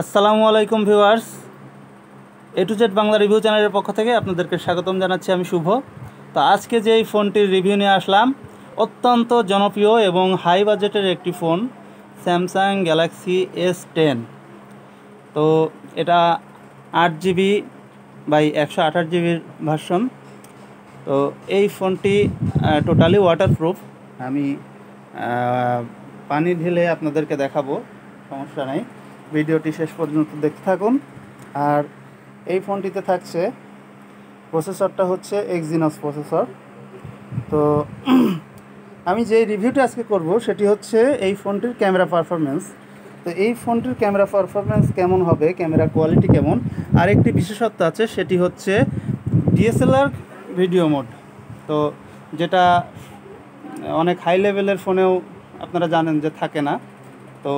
আসসালামু আলাইকুম viewers. A to Z Bangla review চ্যানেলের পক্ষ থেকে আপনাদেরকে স্বাগতম জানাচ্ছি আমি শুভ। তো আজকে যে এই ফোনটির রিভিউ নিয়ে আসলাম, অত্যন্ত জনপ্রিয় এবং হাই বাজেটের একটি phone Samsung Galaxy S ten তো এটা আট জিবি বাই একশো আঠাশ জিবির ভার্সন তো এই ফোনটি টোটালি ওয়াটারপ্রুফ আমি পানি ঢেলে আপনাদেরকে দেখাবো, সমস্যা নেই। ভিডিওটি শেষ পর্যন্ত দেখতে থাকুন। আর এই ফোনটিতে থাকছে প্রসেসরটা হচ্ছে এক্সিনস প্রসেসর। তো আমি যে রিভিউটা আজকে করব, সেটি হচ্ছে এই ফোনটির ক্যামেরা পারফরমেন্স তো এই ফোনটির ক্যামেরা পারফরমেন্স কেমন হবে, ক্যামেরা কোয়ালিটি কেমন আর একটি বিশেষত্ব আছে, সেটি হচ্ছে ডিএসএলআর ভিডিও মোড। তো যেটা অনেক হাই লেভেলের ফোনেও আপনারা জানেন যে থাকে না। তো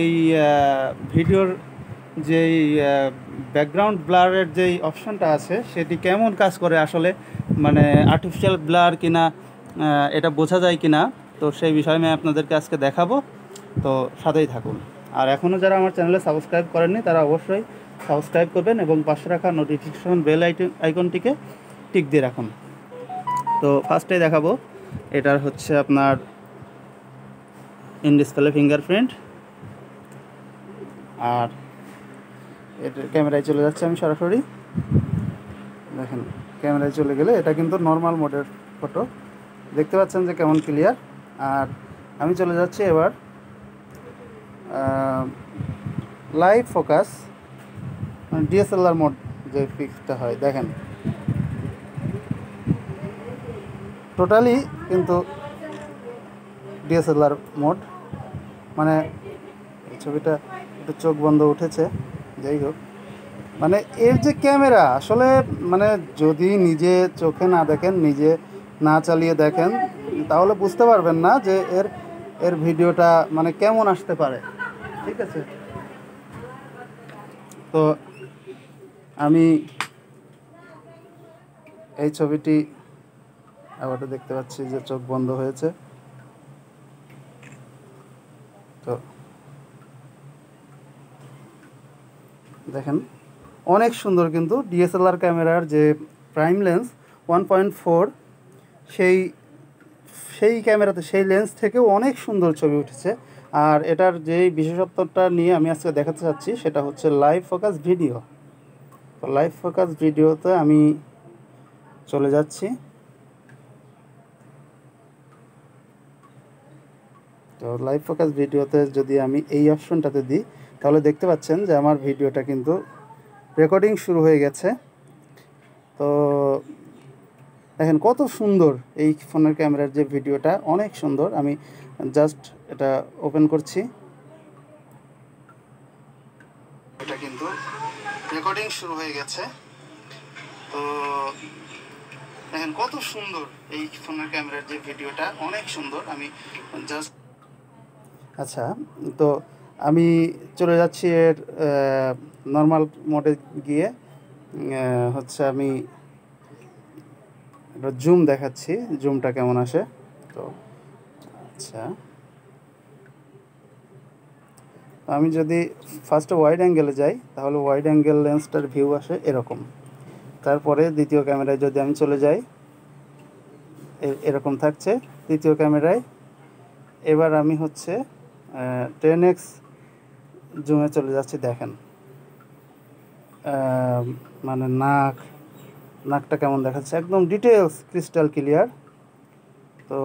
এই ভিডিওর যেই ব্যাকগ্রাউন্ড ব্লারের যেই অপশনটা আছে, সেটি কেমন কাজ করে আসলে? মানে আর্টিফিশিয়াল ব্লার কিনা এটা বোঝা যায় কিনা? তো সেই বিষয়ে আমি আপনাদেরকে আজকে দেখাবো। তো সাথেই থাকুন। আর এখনও যারা আমার চ্যানেলে সাবস্ক্রাইব করেননি, তারা অবশ্যই সাবস্ক্রাইব করবেন এবং পাশে রাখা নোটিফিকেশন বেল আইকনটিকে টিক দিয়ে রাখুন। তো ফার্স্টেই দেখাবো, এটার হচ্ছে আপনার ইন ডিসপ্লে ফিঙ্গারপ্রিন্ট আর এটা ক্যামেরায় চলে যাচ্ছে আমি সরাসরি। দেখেন, ক্যামেরায় চলে গেলে এটা কিন্তু নর্মাল মোডের ফটো দেখতে পাচ্ছেন যে কেমন ক্লিয়ার আর আমি চলে যাচ্ছি এবার লাইভ ফোকাস ডিএসএলআর মোড যে ফিক্সটা হয়। দেখেন টোটালি কিন্তু ডিএসএলআর মোড মানে ছবিটা একটু চোখ বন্ধ উঠেছে, যাই হোক। মানে এর যে ক্যামেরা, আসলে মানে যদি নিজে চোখে না দেখেন, নিজে না চালিয়ে দেখেন, তাহলে বুঝতে পারবেন না যে এর এর ভিডিওটা মানে কেমন আসতে পারে। ঠিক আছে? তো আমি এই ছবিটি আবার দেখতে পাচ্ছি যে চোখ বন্ধ হয়েছে। তো দেখেন, অনেক সুন্দর কিন্তু ডিএসএলআর ক্যামেরার যে prime lens one point four, সেই সেই ক্যামেরাতে, সেই লেন্স থেকেও অনেক সুন্দর ছবি উঠেছে। আর এটার যেই বিশেষত্বটা নিয়ে আমি আজকে দেখাতে চাচ্ছি, সেটা হচ্ছে লাইভ ফোকাস ভিডিও তো লাইভ ফোকাস ভিডিওতে আমি চলে যাচ্ছি। তো লাইভ ফোকাস ভিডিওতে যদি আমি এই অপশনটাতে দিই তাহলে দেখতে পাচ্ছেন যে আমার ভিডিওটা কিন্তু রেকর্ডিং শুরু হয়ে গেছে। তো দেখেন কত সুন্দর এই ফোনের ক্যামেরার যে ভিডিওটা, অনেক সুন্দর। আমি জাস্ট এটা ওপেন করছি। এটা কিন্তু রেকর্ডিং শুরু হয়ে গেছে। তো দেখেন কত সুন্দর এই ফোনের ক্যামেরার যে ভিডিওটা, অনেক সুন্দর। আমি জাস্ট আচ্ছা তো আমি চলে যাচ্ছি এর নর্মাল মোডে গিয়ে হচ্ছে আমি জুম দেখাচ্ছি জুমটা কেমন আসে? তো আচ্ছা। আমি যদি ফার্স্টে ওয়াইড অ্যাঙ্গেলে যাই, তাহলে ওয়াইড অ্যাঙ্গেল লেন্সটার ভিউ আসে এরকম। তারপরে দ্বিতীয় ক্যামেরায় যদি আমি চলে যাই এরকম থাকছে। দ্বিতীয় ক্যামেরায় এবার আমি হচ্ছে টেন এক্স জুমে চলে যাচ্ছি, দেখেন। মানে নাক, নাকটা কেমন দেখাচ্ছে? একদম ডিটেলস ক্রিস্টাল ক্লিয়ার তো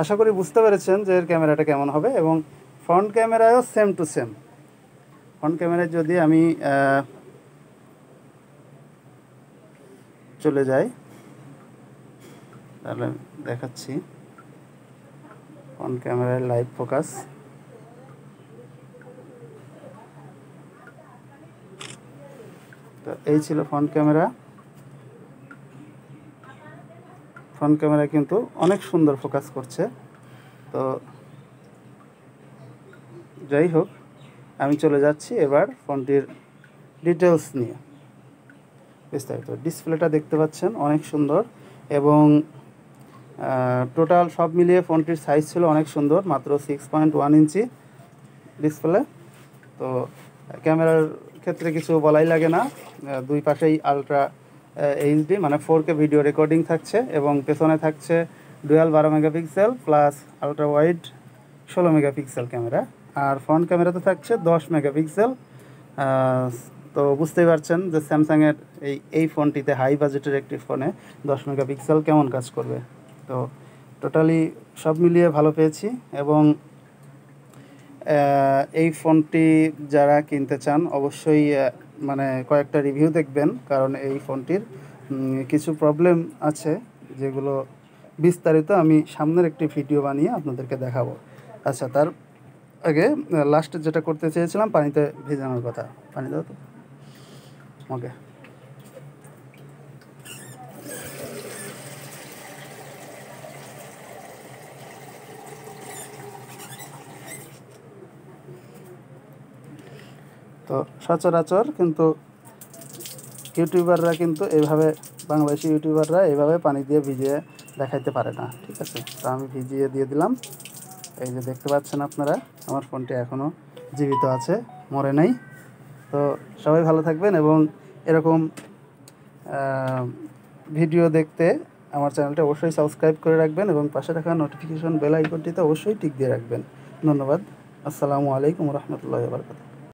আশা করি বুঝতে পেরেছেন যে এর ক্যামেরাটা কেমন হবে এবং ফ্রন্ট ক্যামেরায়ও সেম টু সেম ফ্রন্ট ক্যামেরায় যদি আমি চলে যাই, তাহলে দেখাচ্ছি। ফ্রন্ট ক্যামেরায় লাইভ ফোকাস তো এই ছিল ফ্রন্ট ক্যামেরা ফ্রন্ট ক্যামেরা কিন্তু অনেক সুন্দর ফোকাস করছে। তো যাই হোক, আমি চলে যাচ্ছি এবার ফোনটির ডিটেলস নিয়ে। বিস্তারিত। ডিসপ্লেটা দেখতে পাচ্ছেন, অনেক সুন্দর এবং টোটাল সব মিলিয়ে ফোনটির সাইজ ছিল অনেক সুন্দর, মাত্র six point one inch display তো ক্যামেরার ক্ষেত্রে কিছু বলাই লাগে না। দুই পাশেই আলট্রা এইচডি মানে ফোর কে ভিডিও রেকর্ডিং থাকছে এবং পেছনে থাকছে ডুয়াল বারো মেগাপিক্সেল প্লাস আলট্রা ওয়াইড ষোলো মেগাপিক্সেল ক্যামেরা আর ফ্রন্ট ক্যামেরাতে থাকছে দশ মেগাপিক্সেল তো বুঝতেই পারছেন যে স্যামসাংয়ের এই এই ফোনটিতে হাই বাজেটের একটি ফোনে দশ মেগাপিক্সেল কেমন কাজ করবে। তো টোটালি সব মিলিয়ে ভালো পেয়েছি এবং এই ফোনটি যারা কিনতে চান, অবশ্যই মানে কয়েকটা রিভিউ দেখবেন, কারণ এই ফোনটির কিছু প্রবলেম আছে, যেগুলো বিস্তারিত আমি সামনের একটি ভিডিও বানিয়ে আপনাদেরকে দেখাবো। আচ্ছা তার আগে লাস্টে যেটা করতে চেয়েছিলাম, পানিতে ভেজানোর কথা। পানি দাও তো। ওকে তো সচরাচর কিন্তু ইউটিউবাররা কিন্তু এইভাবে বাংলাদেশি ইউটিউবাররা এইভাবে পানি দিয়ে ভিজিয়ে দেখাইতে পারে না, ঠিক আছে? তো আমি ভিজিয়ে দিয়ে দিলাম। এই যে দেখতে পাচ্ছেন আপনারা, আমার ফোনটি এখনও জীবিত আছে, মরে নাই। তো সবাই ভালো থাকবেন এবং এরকম ভিডিও দেখতে আমার চ্যানেলটা অবশ্যই সাবস্ক্রাইব করে রাখবেন এবং পাশে থাকা নোটিফিকেশন বেল আইকনটিতে অবশ্যই টিক দিয়ে রাখবেন। ধন্যবাদ। আসসালামু আলাইকুম রহমতুল্লাহ বারকাত